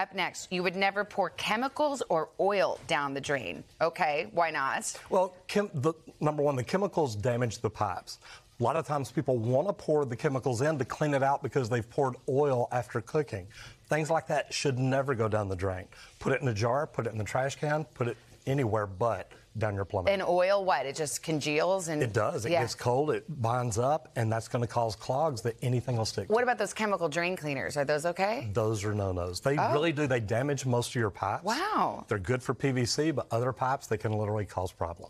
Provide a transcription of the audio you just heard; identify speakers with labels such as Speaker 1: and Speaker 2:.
Speaker 1: Up next, you would never pour chemicals or oil down the drain. Okay, why not?
Speaker 2: Well, the, number one, the chemicals damage the pipes. A lot of times people want to pour the chemicals in to clean it out because they've poured oil after cooking. Things like that should never go down the drain. Put it in a jar, put it in the trash can, put it anywhere but down your plumbing.
Speaker 1: And oil, what? It just congeals and
Speaker 2: it does. It
Speaker 1: Yeah.
Speaker 2: gets cold, it binds up, and that's going to cause clogs that anything will stick to.
Speaker 1: What about those chemical drain cleaners? Are those okay?
Speaker 2: Those are no-nos. They oh. really do. They damage most of your pipes.
Speaker 1: Wow.
Speaker 2: They're good for PVC, but other pipes, they can literally cause problems.